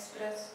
Express.